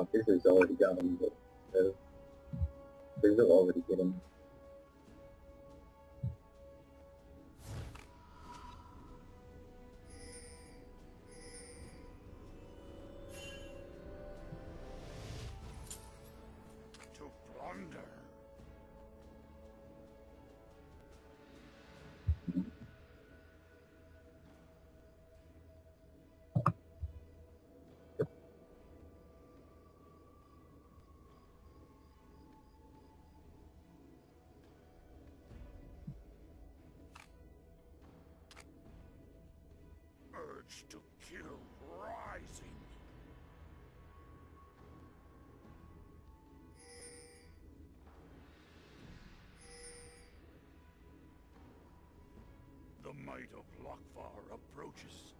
oh, this is already gone. uh, this will already get Urge to kill rising. The might of Lokfar approaches.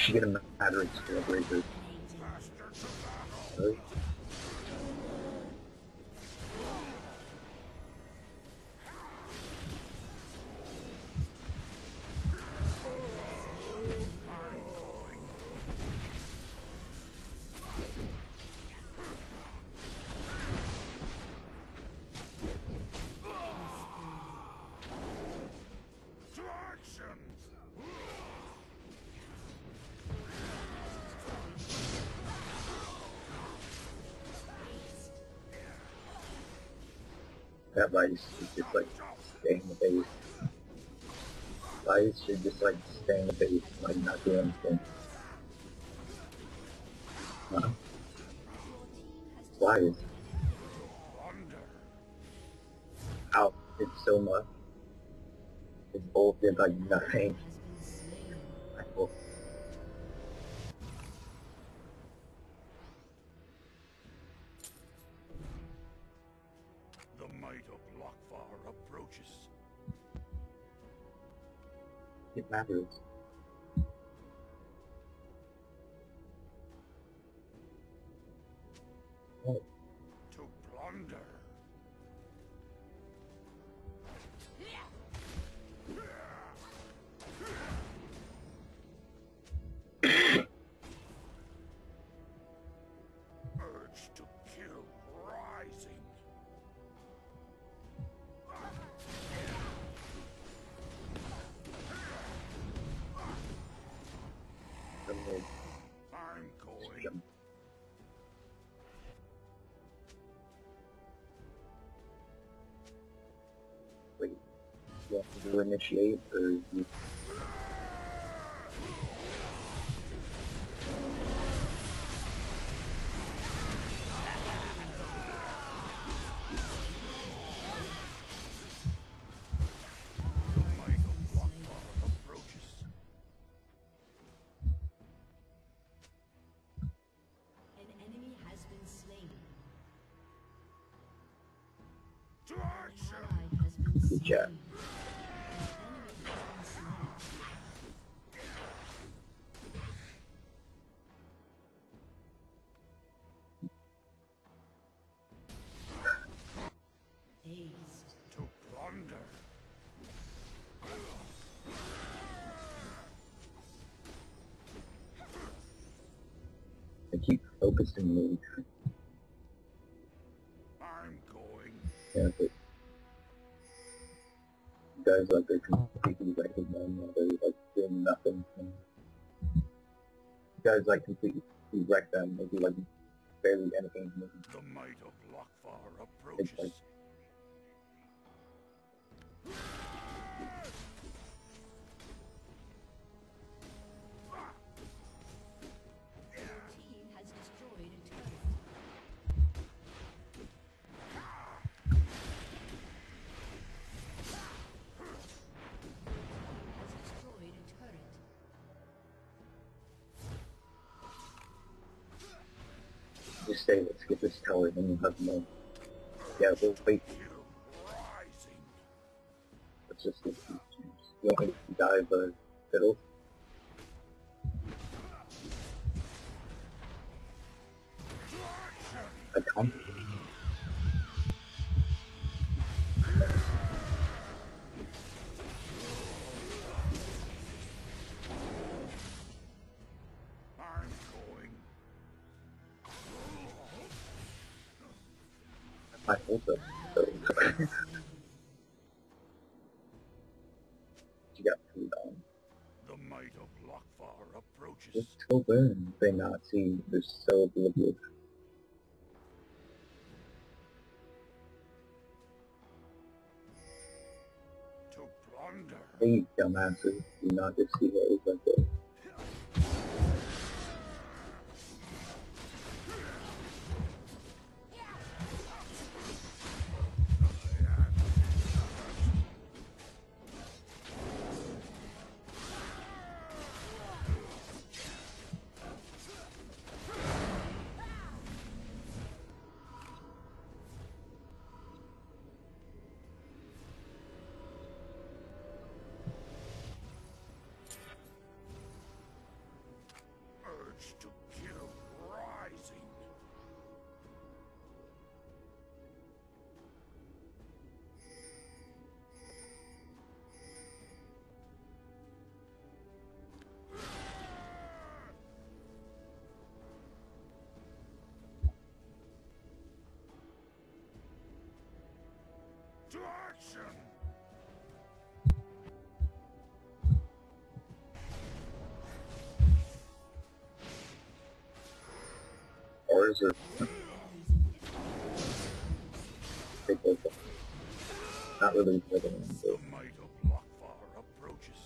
Should get the battery scale breakers. Right? That vice is just like staying in the base. Vice should just like stay in the base, like not do anything. Huh? Plunder. out? It's so much. It's both did like nothing. It matters. I'm going. jump. Wait, you have to do initiate or the job. Aced. To plunder. I keep focusing me. I'm going. Yeah, but guys like are completely while they're like doing nothing. And guys like completely wreck them, they do like barely anything. The might of Lokfar It's like just say let's get this tower, then you have no. Yeah, we'll wait. Let's just get these. You want me to dive uh, fiddle? I can't. You got food on. The might of Lokfar approaches. Just go burn. They not see. They're so oblivious. To plunder. Hey, dumbasses. Do not just see what is like this. Or is it? Take those off. Not really The might of Lokfar approaches.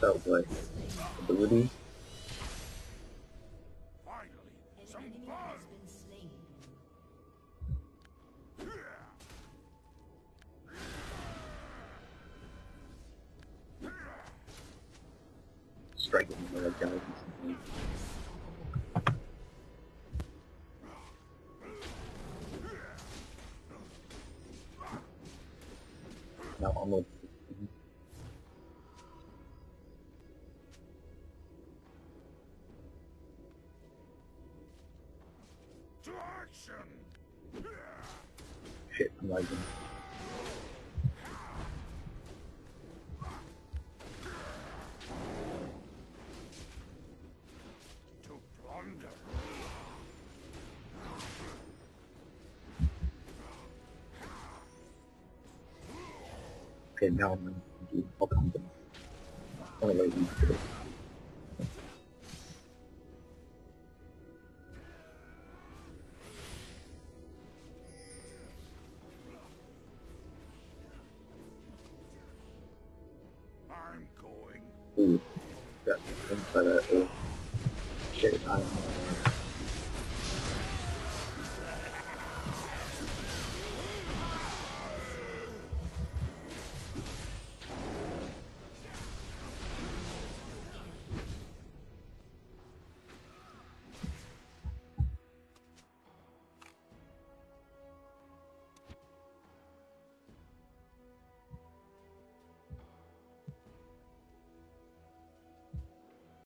Felt like ability. Now almost. Okay, now I'm gonna do all it. I'm going. Ooh, got inside that. Oh, shit, I'm.